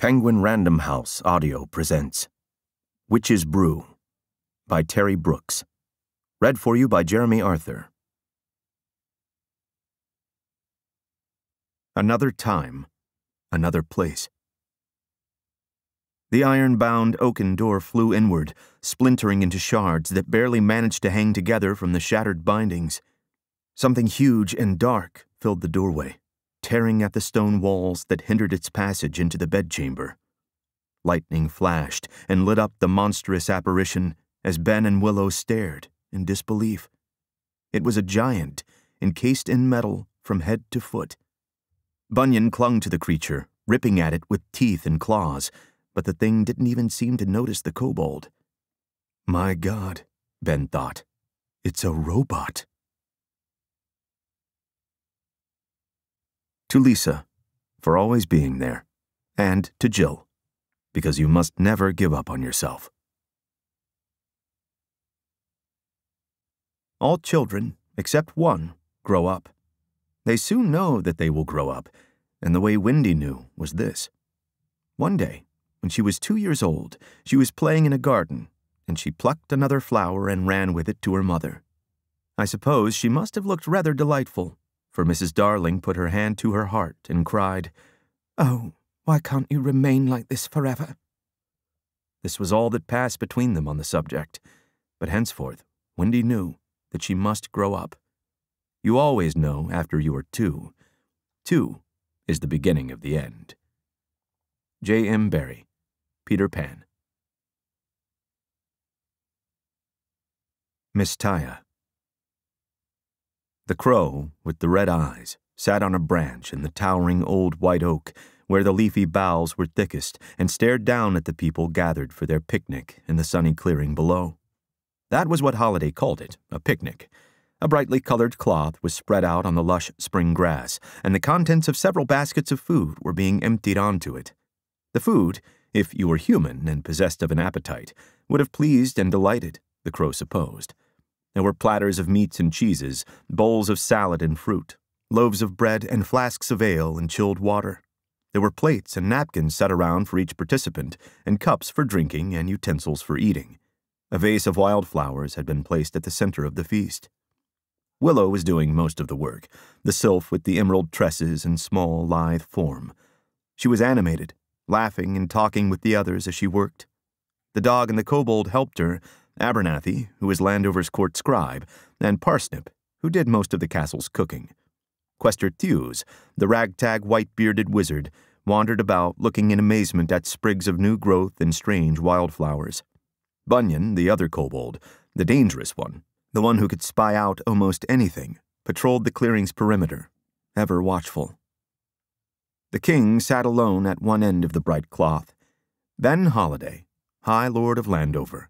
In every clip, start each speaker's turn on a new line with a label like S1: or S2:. S1: Penguin Random House Audio presents Witches' Brew by Terry Brooks. Read for you by Jeremy Arthur. Another time, another place. The iron bound oaken door flew inward, splintering into shards that barely managed to hang together from the shattered bindings. Something huge and dark filled the doorway tearing at the stone walls that hindered its passage into the bedchamber. Lightning flashed and lit up the monstrous apparition as Ben and Willow stared in disbelief. It was a giant, encased in metal from head to foot. Bunion clung to the creature, ripping at it with teeth and claws, but the thing didn't even seem to notice the kobold. My God, Ben thought, it's a robot. to Lisa for always being there, and to Jill, because you must never give up on yourself. All children, except one, grow up. They soon know that they will grow up, and the way Wendy knew was this. One day, when she was two years old, she was playing in a garden, and she plucked another flower and ran with it to her mother. I suppose she must have looked rather delightful, for Mrs. Darling put her hand to her heart and cried, Oh, why can't you remain like this forever? This was all that passed between them on the subject, but henceforth Wendy knew that she must grow up. You always know after you are two. Two is the beginning of the end. J. M. Barrie, Peter Pan. Mistaya. The crow, with the red eyes, sat on a branch in the towering old white oak where the leafy boughs were thickest and stared down at the people gathered for their picnic in the sunny clearing below. That was what Holiday called it, a picnic. A brightly colored cloth was spread out on the lush spring grass, and the contents of several baskets of food were being emptied onto it. The food, if you were human and possessed of an appetite, would have pleased and delighted, the crow supposed. There were platters of meats and cheeses, bowls of salad and fruit, loaves of bread, and flasks of ale and chilled water. There were plates and napkins set around for each participant, and cups for drinking and utensils for eating. A vase of wildflowers had been placed at the center of the feast. Willow was doing most of the work, the sylph with the emerald tresses and small, lithe form. She was animated, laughing and talking with the others as she worked. The dog and the kobold helped her Abernathy, who was Landover's court scribe, and Parsnip, who did most of the castle's cooking. Quester Thews, the ragtag white-bearded wizard, wandered about looking in amazement at sprigs of new growth and strange wildflowers. Bunion, the other kobold, the dangerous one, the one who could spy out almost anything, patrolled the clearing's perimeter, ever watchful. The king sat alone at one end of the bright cloth. Ben Holiday, High Lord of Landover,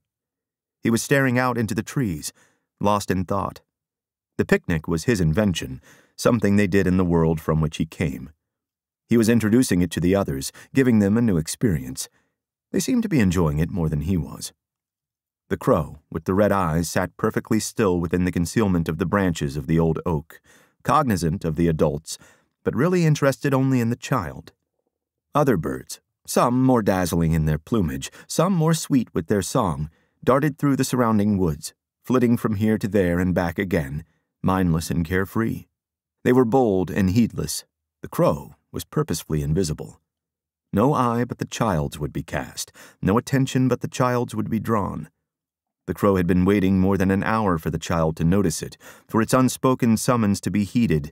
S1: he was staring out into the trees, lost in thought. The picnic was his invention, something they did in the world from which he came. He was introducing it to the others, giving them a new experience. They seemed to be enjoying it more than he was. The crow, with the red eyes, sat perfectly still within the concealment of the branches of the old oak, cognizant of the adults, but really interested only in the child. Other birds, some more dazzling in their plumage, some more sweet with their song, darted through the surrounding woods, flitting from here to there and back again, mindless and carefree. They were bold and heedless. The crow was purposefully invisible. No eye but the child's would be cast, no attention but the child's would be drawn. The crow had been waiting more than an hour for the child to notice it, for its unspoken summons to be heeded,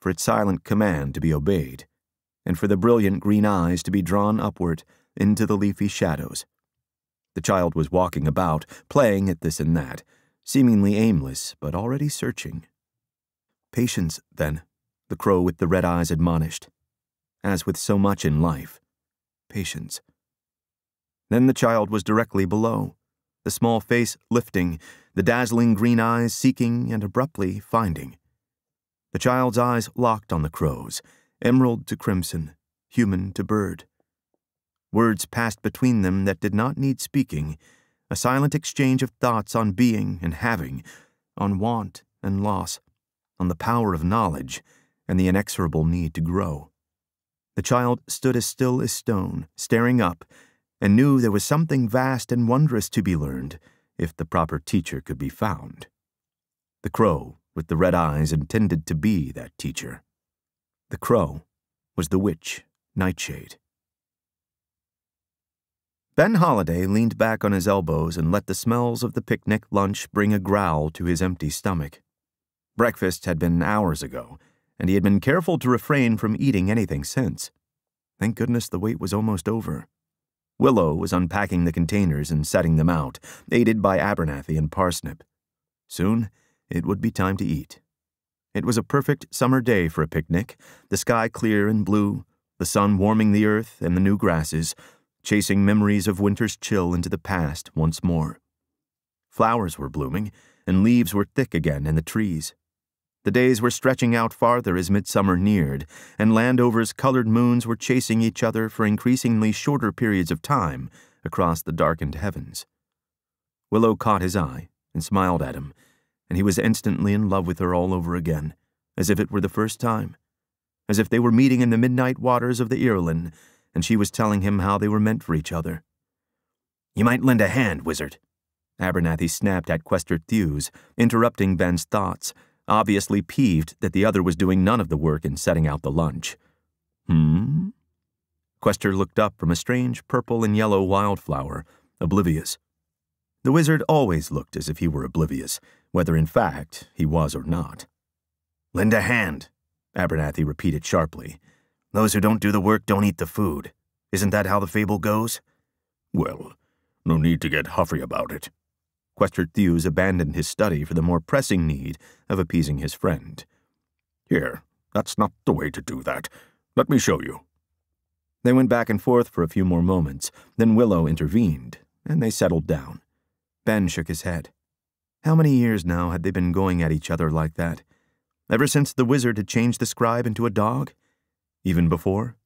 S1: for its silent command to be obeyed, and for the brilliant green eyes to be drawn upward into the leafy shadows. The child was walking about, playing at this and that, seemingly aimless, but already searching. Patience, then, the crow with the red eyes admonished. As with so much in life, patience. Then the child was directly below, the small face lifting, the dazzling green eyes seeking and abruptly finding. The child's eyes locked on the crow's, emerald to crimson, human to bird. Words passed between them that did not need speaking, a silent exchange of thoughts on being and having, on want and loss, on the power of knowledge and the inexorable need to grow. The child stood as still as stone, staring up, and knew there was something vast and wondrous to be learned if the proper teacher could be found. The crow with the red eyes intended to be that teacher. The crow was the witch, Nightshade. Ben Holiday leaned back on his elbows and let the smells of the picnic lunch bring a growl to his empty stomach. Breakfast had been hours ago, and he had been careful to refrain from eating anything since. Thank goodness the wait was almost over. Willow was unpacking the containers and setting them out, aided by Abernathy and Parsnip. Soon, it would be time to eat. It was a perfect summer day for a picnic, the sky clear and blue, the sun warming the earth and the new grasses, chasing memories of winter's chill into the past once more. Flowers were blooming, and leaves were thick again in the trees. The days were stretching out farther as midsummer neared, and Landover's colored moons were chasing each other for increasingly shorter periods of time across the darkened heavens. Willow caught his eye and smiled at him, and he was instantly in love with her all over again, as if it were the first time, as if they were meeting in the midnight waters of the Irrylyn and she was telling him how they were meant for each other. You might lend a hand, wizard. Abernathy snapped at Quester Thews, interrupting Ben's thoughts, obviously peeved that the other was doing none of the work in setting out the lunch. Hmm? Quester looked up from a strange purple and yellow wildflower, oblivious. The wizard always looked as if he were oblivious, whether in fact he was or not. Lend a hand, Abernathy repeated sharply. Those who don't do the work don't eat the food. Isn't that how the fable goes? Well, no need to get huffy about it. Quester Thews abandoned his study for the more pressing need of appeasing his friend. Here, that's not the way to do that. Let me show you. They went back and forth for a few more moments, then Willow intervened, and they settled down. Ben shook his head. How many years now had they been going at each other like that? Ever since the wizard had changed the scribe into a dog? Even before?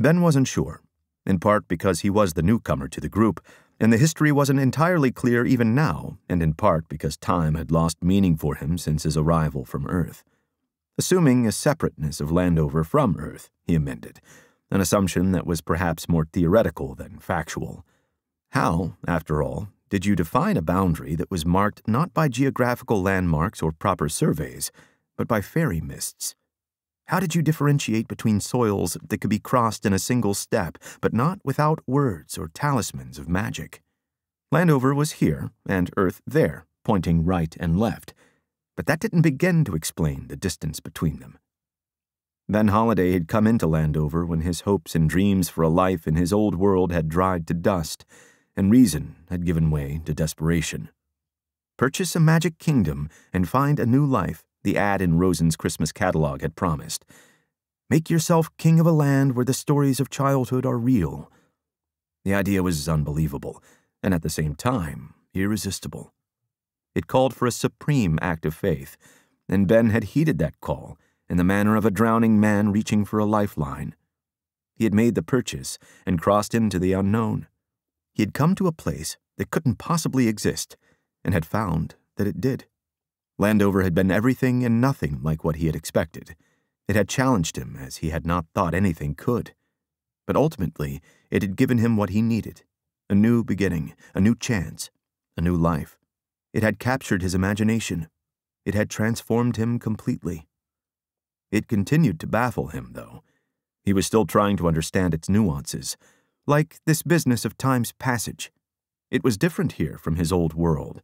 S1: Ben wasn't sure, in part because he was the newcomer to the group, and the history wasn't entirely clear even now, and in part because time had lost meaning for him since his arrival from Earth. Assuming a separateness of Landover from Earth, he amended, an assumption that was perhaps more theoretical than factual. How, after all, did you define a boundary that was marked not by geographical landmarks or proper surveys, but by fairy mists? How did you differentiate between soils that could be crossed in a single step, but not without words or talismans of magic? Landover was here, and Earth there, pointing right and left, but that didn't begin to explain the distance between them. Then Holiday had come into Landover when his hopes and dreams for a life in his old world had dried to dust, and reason had given way to desperation. Purchase a magic kingdom and find a new life the ad in Rosen's Christmas catalog had promised. Make yourself king of a land where the stories of childhood are real. The idea was unbelievable, and at the same time, irresistible. It called for a supreme act of faith, and Ben had heeded that call in the manner of a drowning man reaching for a lifeline. He had made the purchase and crossed into the unknown. He had come to a place that couldn't possibly exist and had found that it did. Landover had been everything and nothing like what he had expected. It had challenged him as he had not thought anything could. But ultimately, it had given him what he needed a new beginning, a new chance, a new life. It had captured his imagination. It had transformed him completely. It continued to baffle him, though. He was still trying to understand its nuances, like this business of time's passage. It was different here from his old world.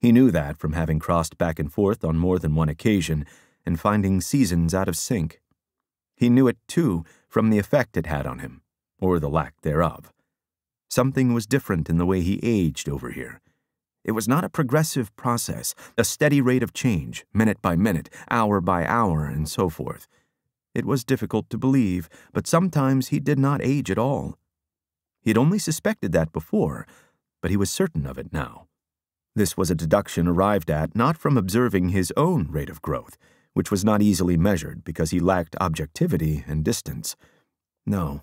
S1: He knew that from having crossed back and forth on more than one occasion and finding seasons out of sync. He knew it, too, from the effect it had on him, or the lack thereof. Something was different in the way he aged over here. It was not a progressive process, a steady rate of change, minute by minute, hour by hour, and so forth. It was difficult to believe, but sometimes he did not age at all. He had only suspected that before, but he was certain of it now. This was a deduction arrived at not from observing his own rate of growth, which was not easily measured because he lacked objectivity and distance. No,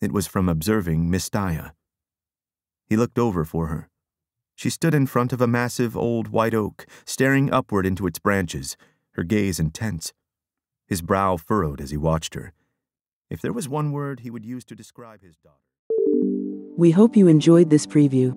S1: it was from observing Mistaya. He looked over for her. She stood in front of a massive old white oak, staring upward into its branches, her gaze intense. His brow furrowed as he watched her. If there was one word he would use to describe his daughter. We hope you enjoyed this preview.